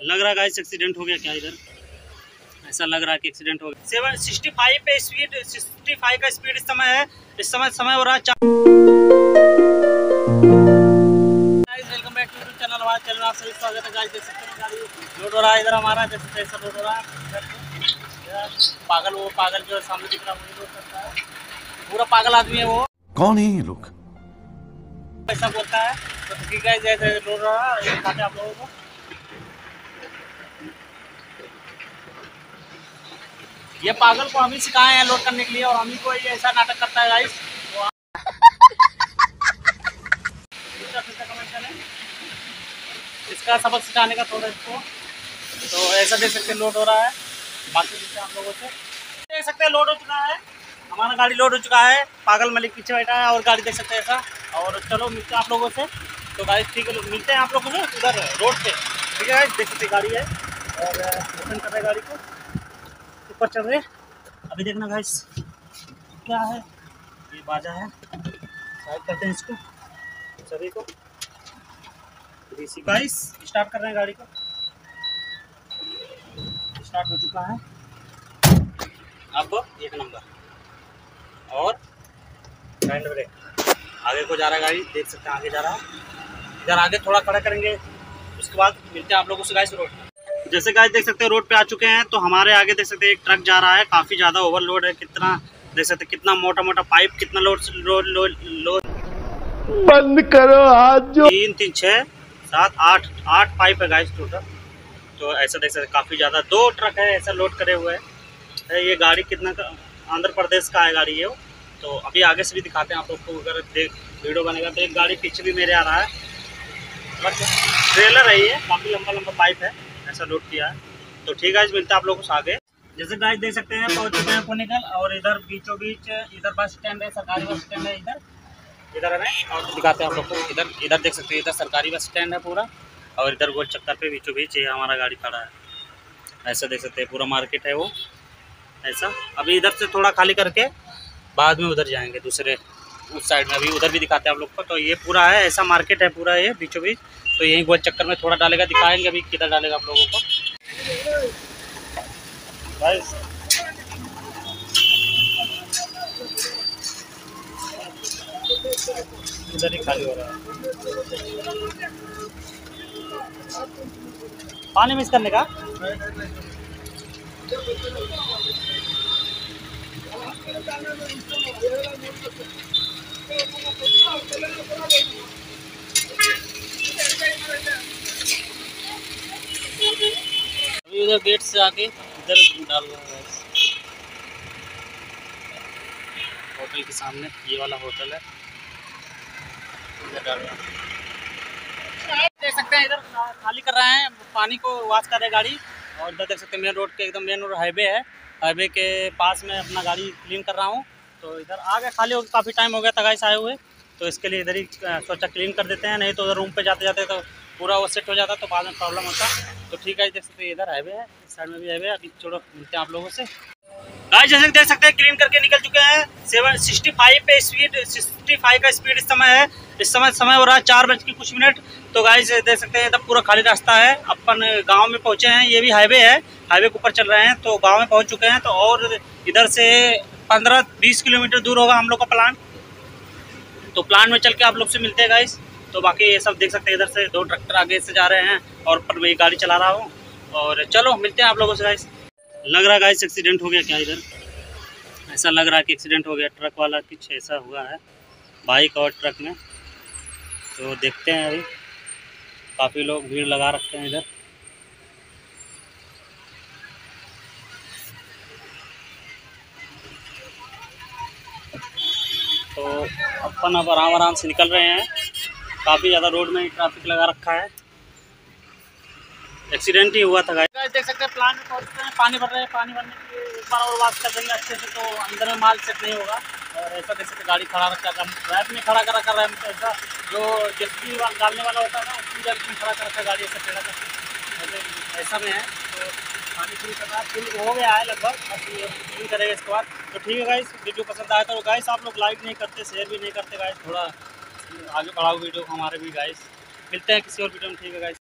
लग रहा guys accident हो गया क्या इधर? ऐसा लग रहा है कि एक्सीडेंट हो गया। सेवन सिक्सटी फाइव पे स्पीड सिक्सटी फाइव का स्पीड इस समय है। इस समय समय हो रहा है वेलकम बैक टू चैनल हमारे चैनल आप सभी स्वागत है। गाइस देख सकते हैं गाड़ी लोड हो रहा है। इधर हमारा हैं ऐसा लोड हो रहा है। पागल वो पागल जो सामने दिख रहा है वही लोड करता है। पूरा पागल आदमी है वो। कौन है ये लोग? ऐसा बोलता है। तो ठीक है जैसे लोड रहा है दिखाते हैं आप लोगों को। ये पागल को हम ही सिखाए हैं लोड करने के लिए? और हम ही को ऐसा नाटक करता है गाइस। इसका सबक सिखाने का थोड़ा इसको। तो ऐसा देख सकते लोड हो रहा है। बाकी देखते आप लोगों से। देख सकते हैं लोड हो चुका है। हमारा गाड़ी लोड हो चुका है। पागल मलिक पीछे बैठा है, और गाड़ी देख सकते हैं ऐसा। और चलो, मिलते आप लोगों से। तो गाड़ी ठीक है, मिलते हैं आप लोगों से उधर रोड पे। ठीक है देख सकते गाड़ी है। और कर रहे गाड़ी को। ऊपर चल रहे अभी देखना गाइस क्या है? ये बाजा है। साइड करते हैं इसको। सभी को। गाइस स्टार्ट कर रहे हैं गाड़ी को। स्टार्ट हो चुका है। अब एक नंबर। और हैंड ब्रेक आगे को जा रहा है गाड़ी। देख सकते हैं, आगे जा रहा है। इधर आगे थोड़ा खड़ा करेंगे। उसके बाद मिलते हैं आप लोगों से गाइस रोड। जैसे गाइस देख सकते हैं रोड पे आ चुके हैं तो हमारे आगे देख सकते हैं एक ट्रक जा रहा है काफ़ी ज़्यादा ओवरलोड है कितना देख सकते हैं कितना मोटा मोटा पाइप कितना लोड लोड लोड लोड बंद करो हाथ जो तीन तीन छः सात आठ आठ पाइप है गाइस टोटल तो ऐसा देख सकते हैं काफ़ी ज़्यादा दो ट्रक है ऐसा लोड करे हुए है। ये गाड़ी कितना का आंध्र प्रदेश का है गाड़ी ये तो अभी आगे से भी दिखाते हैं आप लोग को अगर देख वीडियो बनेगा तो एक गाड़ी पीछे भी मेरे आ रहा है। ट्रक ट्रेलर है ये काफ़ी लंबा लंबा पाइप है। ऐसा लोड किया है। तो ठीक है मिलता है आप लोगों से आगे। जैसे गाइस देख सकते हैं, पहुँच चुके हैं पुनिकल और इधर बीचों बीच इधर बस स्टैंड है, सरकारी बस स्टैंड है इधर। इधर हमें और दिखाते हैं आप लोग को, इधर इधर देख सकते हैं, इधर सरकारी बस स्टैंड है पूरा और इधर गोल चक्कर पे बीचों बीच ये हमारा गाड़ी खड़ा है। ऐसा देख सकते हैं, पूरा मार्केट है वो। ऐसा। अभी इधर से थोड़ा खाली करके बाद में उधर जाएँगे, दूसरे उस साइड में, अभी उधर भी दिखाते हैं आप लोग को। तो ये पूरा है, ऐसा मार्केट है पूरा ये बीचों बीच तो यहीं गोल चक्कर में थोड़ा डालेगा, दिखाएँगे अभी किधर डालेगा आप लोगों को। इधर ही खाली हो रहा है। पानी मिक्स करने का? अभी उधर गेट से आके इधर डाल रहा है होटल के सामने, ये वाला होटल है। इधर डाल देख सकते हैं, इधर खाली कर रहे हैं, पानी को वाश कर रहे गाड़ी। और इधर देख सकते हैं मेन रोड के एकदम मेन रोड हाईवे है। हाईवे के पास में अपना गाड़ी क्लीन कर रहा हूँ। तो इधर आ गया खाली हो, काफ़ी टाइम हो गया था गाइस आए हुए। तो इसके लिए इधर ही सोचा क्लीन कर देते हैं, नहीं तो उधर रूम पे जाते जाते तो पूरा वो सेट हो जाता तो बाद में प्रॉब्लम होता। तो ठीक है, देख सकते हैं, इधर हाईवे है, इस साइड में भी हाईवे है। अभी छोड़ो मिलते हैं आप लोगों से। गाइस जैसे देख सकते हैं क्लीन करके निकल चुके हैं। सेवन सिक्सटी फाइव पे स्पीड सिक्सटी फाइव का स्पीड इस समय है। इस समय समय हो रहा है चार बज के कुछ मिनट तो गाइस देख सकते हैं, इधर पूरा खाली रास्ता है। अपन गाँव में पहुँचे हैं, ये भी हाईवे है। हाईवे के ऊपर चल रहे हैं तो गाँव में पहुँच चुके हैं। तो और इधर से पंद्रह बीस किलोमीटर दूर होगा हम लोग का प्लान तो प्लान में चल के आप लोग से मिलते हैं गाइस तो बाकी ये सब देख सकते हैं इधर से। दो ट्रैक्टर आगे से जा रहे हैं और पर मैं गाड़ी चला रहा हूँ। और चलो, मिलते हैं आप लोगों से गाइस लग रहा है गाइस एक्सीडेंट हो गया क्या इधर? ऐसा लग रहा है कि एक्सीडेंट हो गया। ट्रक वाला कुछ ऐसा हुआ है। बाइक और ट्रक में। तो देखते हैं अभी। काफ़ी लोग भीड़ लगा रखते हैं इधर। तो अपन अब आराम आराम से निकल रहे हैं। काफ़ी ज़्यादा रोड में ट्रैफ़िक लगा रखा है। एक्सीडेंट ही हुआ था गाइस देख सकते हैं प्लान में पहुँच चुके हैं। पानी भर रहे हैं, पानी भरने के लिए बार और वाश कर देंगे अच्छे से तो अंदर में माल सेट नहीं होगा। और ऐसा देख सकते गाड़ी खड़ा रखा रैप में खड़ा कर रखा रैप ऐसा जो जेसपी डालने वाला होता है ना उसकी जगह में खड़ा कर रखा गाड़ी ऐसा टेढ़ा करके ऐसा में है। तो पानी फिल कर रहा है हो गया है लगभग। अब ये करेगा इसके बाद तो ठीक है गाइस वीडियो पसंद आया तो गाइस आप लोग लाइक नहीं करते शेयर भी नहीं करते गाइस थोड़ा आगे बढ़ाओ वीडियो को हमारे भी गाइस मिलते हैं किसी और वीडियो में। ठीक है गाइस